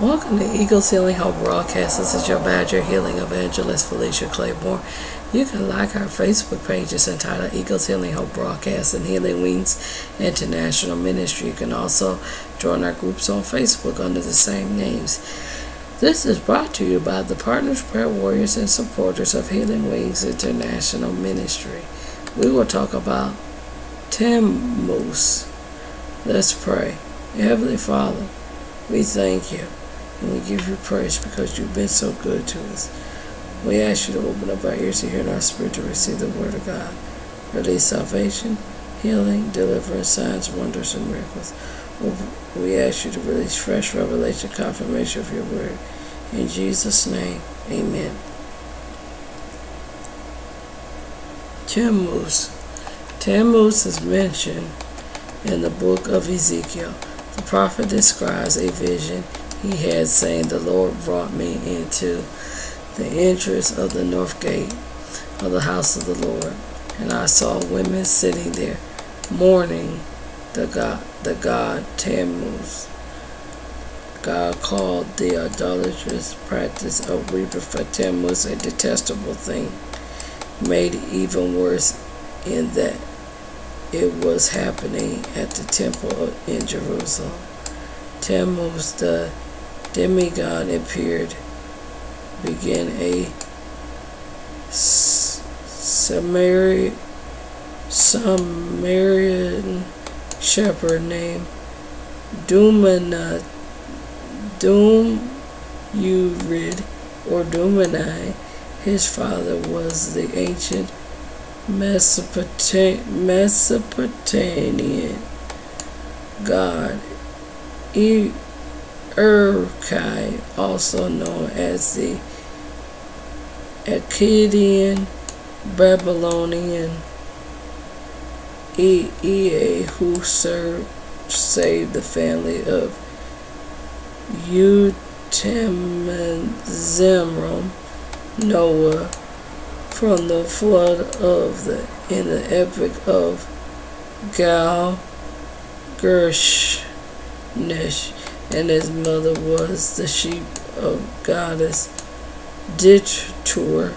Welcome to Eagles Healing Hope Broadcast. This is your Badger Healing Evangelist Felicia Claiborne. You can like our Facebook pages entitled Eagles Healing Hope Broadcast and Healing Wings International Ministry. You can also join our groups on Facebook under the same names. This is brought to you by the partners, prayer warriors, and supporters of Healing Wings International Ministry. We will talk about Tammuz. Let's pray. Heavenly Father, we thank you. And we give you praise because you've been so good to us. We ask you to open up our ears to hear and our spirit to receive the word of God. Release salvation, healing, deliverance, signs, wonders, and miracles. We ask you to release fresh revelation, confirmation of your word. In Jesus' name, amen. Tammuz. Tammuz is mentioned in the book of Ezekiel. The prophet describes a vision he had, saying, The Lord brought me into the entrance of the north gate of the house of the Lord, and I saw women sitting there, mourning the God, the god Tammuz. God called the idolatrous practice of weeping for Tammuz a detestable thing, made even worse in that it was happening at the temple in Jerusalem. Tammuz, the demigod appeared, began a Sumerian, shepherd named Dumana, Dum Urid or Dumani. His father was the ancient Mesopotamian god Urkai, also known as the Akkadian Babylonian Ea, who served, saved the family of Utamazimram, Noah, from the flood of the in the epic of Gal Gershnish and his mother was the sheep of goddess Ditur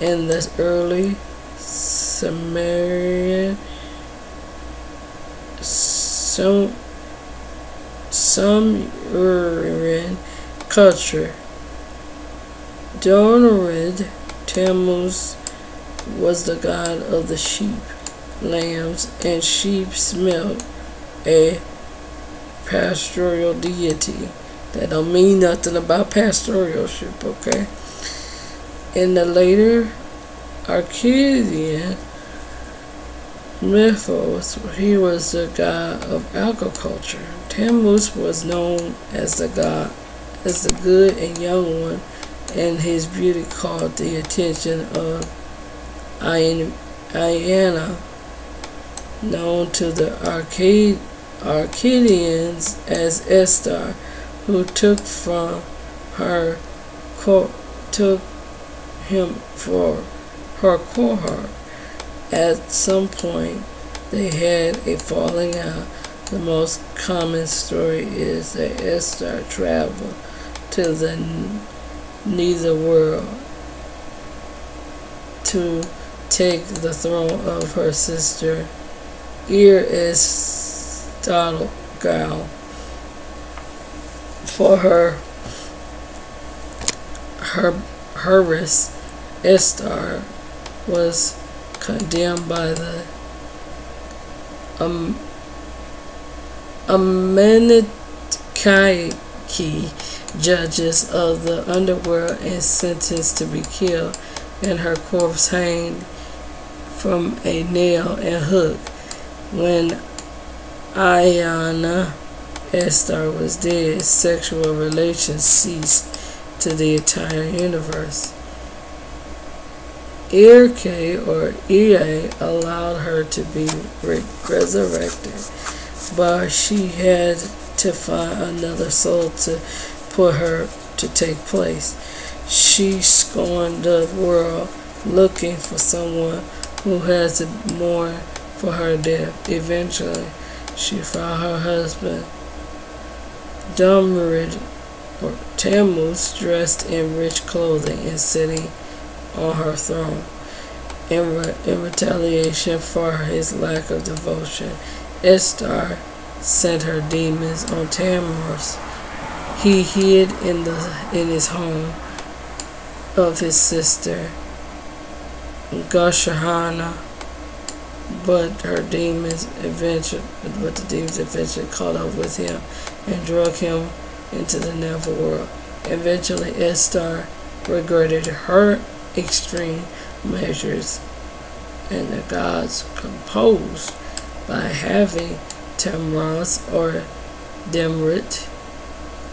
in the early Sumerian Sumerian culture. Donorid Tammuz was the god of the sheep, lambs, and sheep's milk, a pastoral deity. That don't mean nothing about pastoralship, okay? In the later Akkadian mythos, he was the god of agriculture. Tammuz was known as the god, as the good and young one, and his beauty caught the attention of Iana, known to the arcade Arcadians as Esther, who took from her took him for her cohort. At some point, they had a falling out. The most common story is that Esther traveled to the nether world to take the throne of her sister Ir is Donald Gal for her her Heris Estar was condemned by the um, Amenetkaiki judges of the underworld and sentenced to be killed and her corpse hanged from a nail and hook. When Ayana Estar was dead, sexual relations ceased to the entire universe. Irke or Ea allowed her to be resurrected, but she had to find another soul to put her to take place. She scorned the world looking for someone who has mourn for her death. Eventually, she found her husband, Dumrid, or Tammuz dressed in rich clothing and sitting on her throne. In, re- in retaliation for his lack of devotion, Ishtar sent her demons on Tammuz. He hid in the in his home of his sister Goshahana, but her demons eventually, but the demons eventually caught up with him and drug him into the netherworld. Eventually, Ishtar regretted her extreme measures, and the gods composed by having Tammuz or Demrit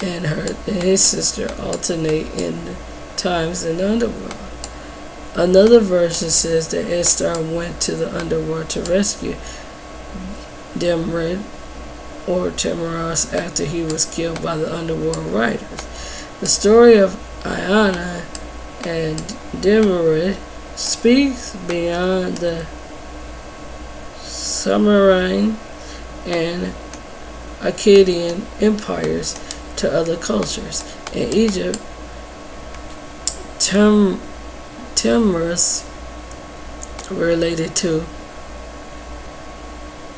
and her and his sister alternate in times in underworld. Another version says that Ishtar went to the underworld to rescue Demrit or Tammuz after he was killed by the underworld riders. The story of Iana and Demrit speaks beyond the Sumerian and Akkadian empires to other cultures. In Egypt, Tem- Timurus related to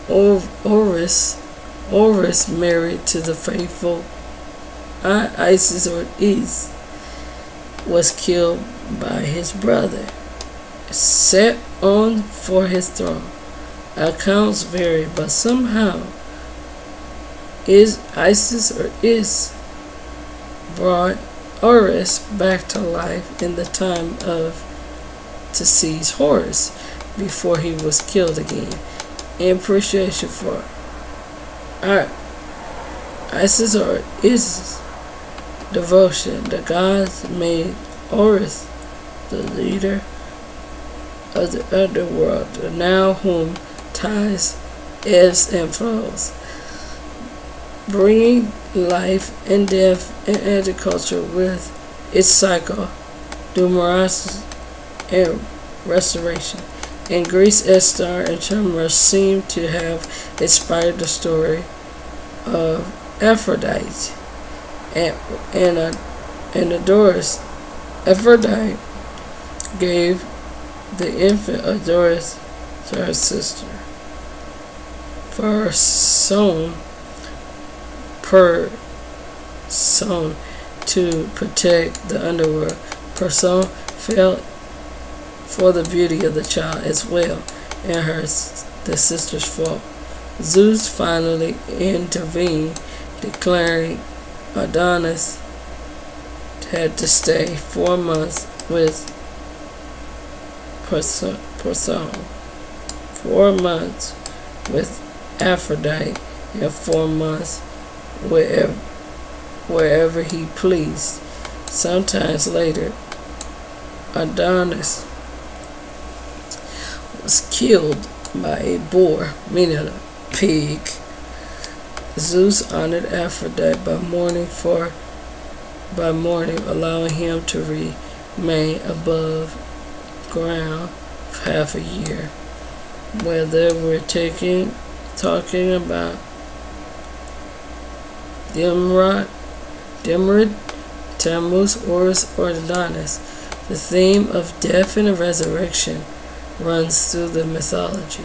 Horus, Horus married to the faithful Isis or Is, was killed by his brother, set on for his throne. Accounts vary, but somehow is Isis or Is brought Horus back to life in the time of to seize Horus before he was killed again. In appreciation for our Isis or Isis devotion, the gods made Horus the leader of the underworld, the now whom ties ebbs and flows, bringing life and death and agriculture with its cycle, numerous and restoration. In Greece, Ishtar and Tammuz seem to have inspired the story of Aphrodite and and, uh, and Adonis. Aphrodite gave the infant Adonis to her sister for son per son to protect the underworld. Person fell for the beauty of the child as well, and her the sister's fault. Zeus finally intervened, declaring Adonis had to stay four months with Person. Four months with Aphrodite and four months wherever, wherever he pleased. Sometimes later, Adonis was killed by a boar, meaning a pig. Zeus honored Aphrodite by mourning for by mourning, allowing him to remain above ground for half a year. Whether we're taking talking about Dimrod, Dimrid, Tammuz, Horus, or Adonis, the theme of death and resurrection runs through the mythology.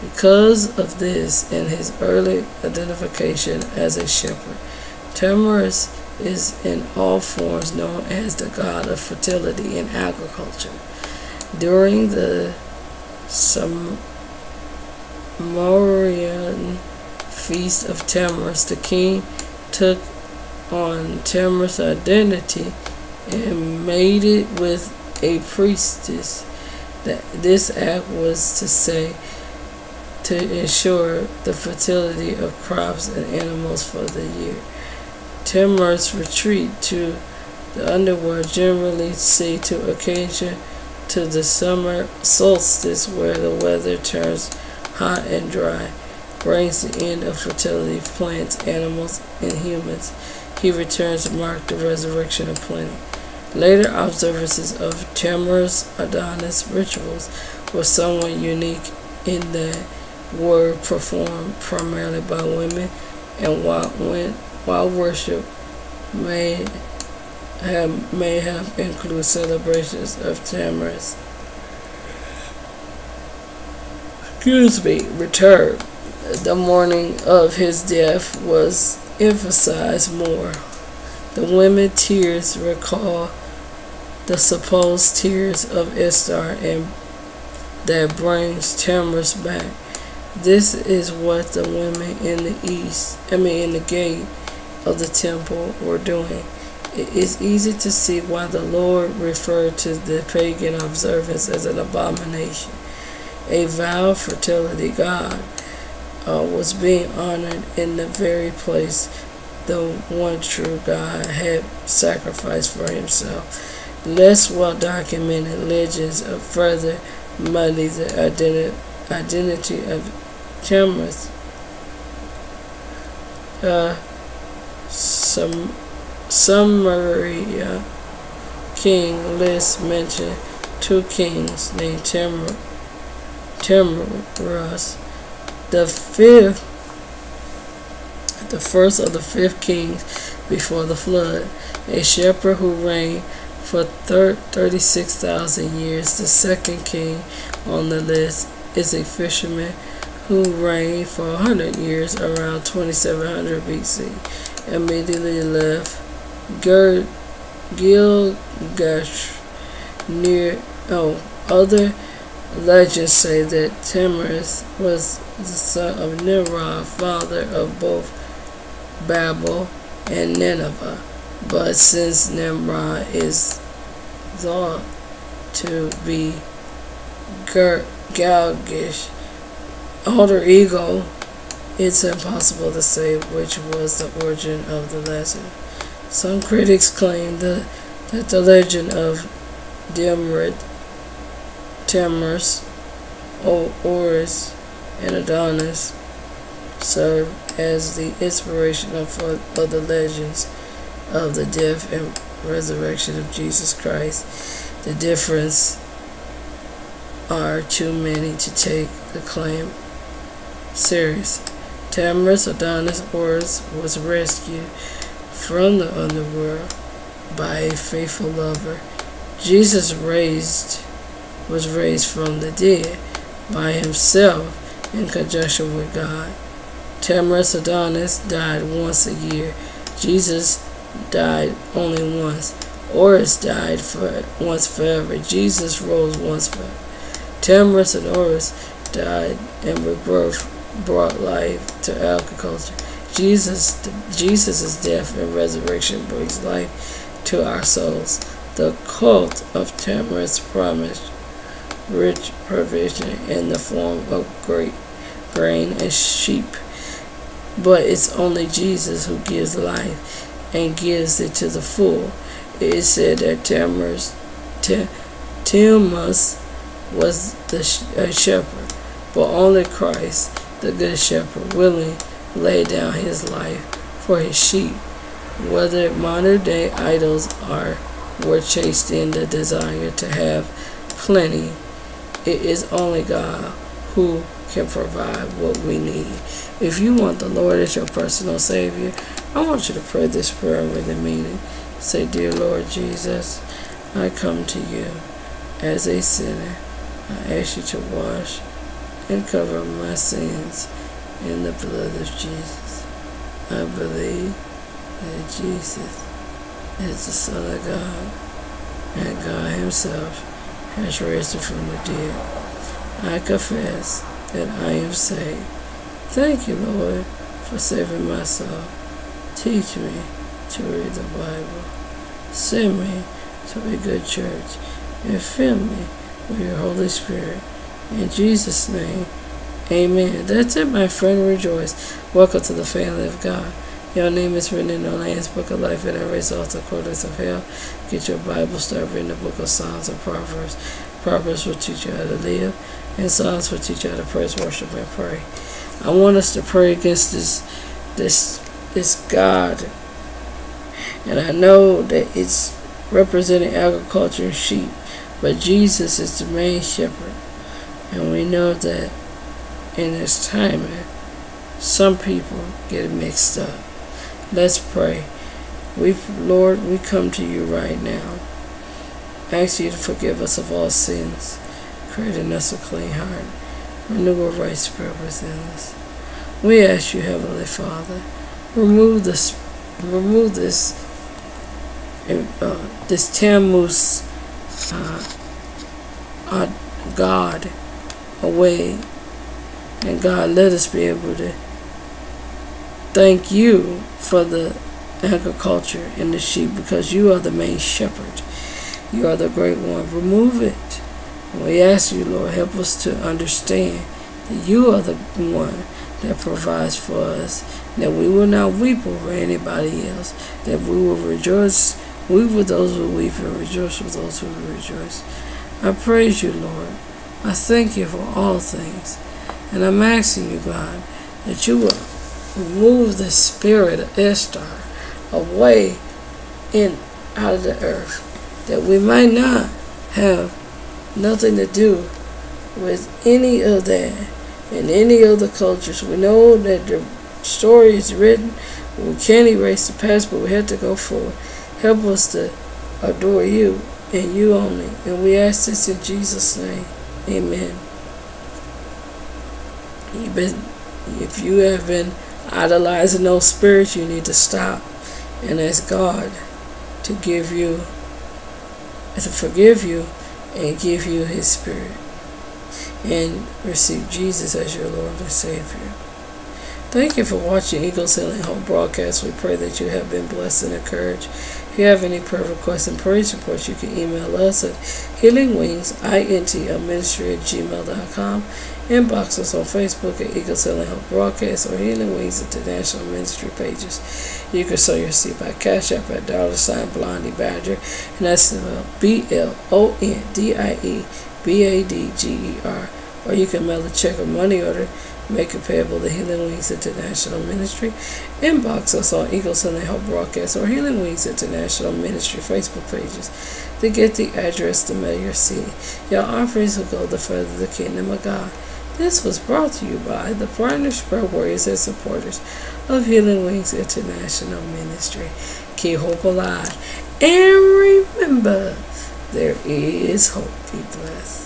Because of this and his early identification as a shepherd, Tammuz is in all forms known as the god of fertility and agriculture. During the Sumerian feast of Tammuz, the king took on Tammuz's identity and made it with a priestess. This act was to say to ensure the fertility of crops and animals for the year. Tammuz retreat to the underworld generally say to occasion to the summer solstice where the weather turns hot and dry, brings the end of fertility of plants, animals, and humans. He returns to mark the resurrection of plenty. Later observances of Tammuz Adonis rituals were somewhat unique in that were performed primarily by women and while, when, while worship may have may have include celebrations of Tammuz. Excuse me, return. The morning of his death was emphasized more. The women tears recall the supposed tears of Esther and that brings Tammuz back. This is what the women in the east, I mean in the gate of the temple were doing. It is easy to see why the Lord referred to the pagan observance as an abomination. A vow fertility god uh, was being honored in the very place the one true God had sacrificed for himself. Less well documented legends of further muddy the identi identity of Tammuz. Uh, some Samaria king list mentioned two kings named Tamar, Tamarus. The fifth, the first of the fifth kings before the flood, a shepherd who reigned for 36,000 years. The second king on the list is a fisherman who reigned for 100 years around 2700 BC. Immediately left Gilgash near. Oh, other legends say that Tammuz was the son of Nimrod, father of both Babel and Nineveh. But since Nimrod is thought to be Gilgash, alter ego, it's impossible to say which was the origin of the legend. Some critics claim that, that the legend of Dimrit, Tammuz, Oris, and Adonis serve as the inspiration for, for the legends of the death and resurrection of Jesus Christ. The difference are too many to take the claim serious. Tammuz Adonis was rescued from the underworld by a faithful lover. Jesus raised was raised from the dead by himself in conjunction with God. Tammuz Adonis died once a year. Jesus died only once. Horus died for once forever. Jesus rose once forever. Tammuz and Horus died and rebirth brought life to agriculture. Jesus, Jesus' death and resurrection brings life to our souls. The cult of Tammuz promised rich provision in the form of great grain and sheep. But it's only Jesus who gives life and gives it to the full. It is said that Tammuz, Tammuz was the sh a shepherd, but only Christ, the good shepherd, willing lay down his life for his sheep. Whether modern day idols are were chased in the desire to have plenty, it is only God who can provide what we need. If you want the Lord as your personal Savior, I want you to pray this prayer with the meaning. Say, Dear Lord Jesus, I come to you as a sinner. I ask you to wash and cover my sins in the blood of Jesus. I believe that Jesus is the Son of God and God Himself has raised him from the dead. I confess that I am saved. Thank you, Lord, for saving my soul. Teach me to read the Bible. Send me to a good church and fill me with your Holy Spirit. In Jesus' name, amen. That's it, my friend. Rejoice. Welcome to the family of God. Your name is written in the Lamb's Book of Life and all the quarters of hell. Get your Bible, start reading the book of Psalms and Proverbs. Proverbs will teach you how to live, and Psalms will teach you how to praise, worship, and pray. I want us to pray against this, this, this God, and I know that it's representing agriculture and sheep, but Jesus is the main shepherd, and we know that in this time, some people get mixed up. Let's pray. We, Lord, we come to you right now. ask you to forgive us of all sins, creating us a clean heart, renew a right spirit within us. We ask you, Heavenly Father, remove this, remove this, uh, this Tammuz, uh, uh, God away, and God, let us be able to thank you for the agriculture and the sheep because you are the main shepherd. You are the great one. Remove it. We ask you, Lord, help us to understand that you are the one that provides for us, that we will not weep over anybody else, that we will rejoice, weep with those who weep and rejoice with those who rejoice. I praise you, Lord. I thank you for all things. And I'm asking you, God, that you will remove the spirit of Esther away in out of the earth, that we might not have nothing to do with any of that in any other cultures. We know that the story is written. We can't erase the past, but we have to go forward. Help us to adore you and you only. And we ask this in Jesus' name. Amen. You've been, if you have been idolizing those spirits, you need to stop and ask God to give you, to forgive you and give you His Spirit and receive Jesus as your Lord and Savior. Thank you for watching Eagles Healing Hope broadcast. We pray that you have been blessed and encouraged. If you have any prayer requests and praise reports, you can email us at healingwings, ministry at gmail.com. Inbox us on Facebook at Eagles Healing Hope Broadcast or Healing International Ministry pages. You can sow your seed by Cash App at dollar sign Blondie Badger, and that's B L O N D I E B A D G E R. Or you can mail a check or money order Make it payable to Healing Wings International Ministry. Inbox us on Eagles Healing Hope Broadcast or Healing Wings International Ministry Facebook pages to get the address to mail your seed. Your offerings will go to further the kingdom of God. This was brought to you by the partners, prayer warriors, and supporters of Healing Wings International Ministry. Keep hope alive. And remember, there is hope. Be blessed.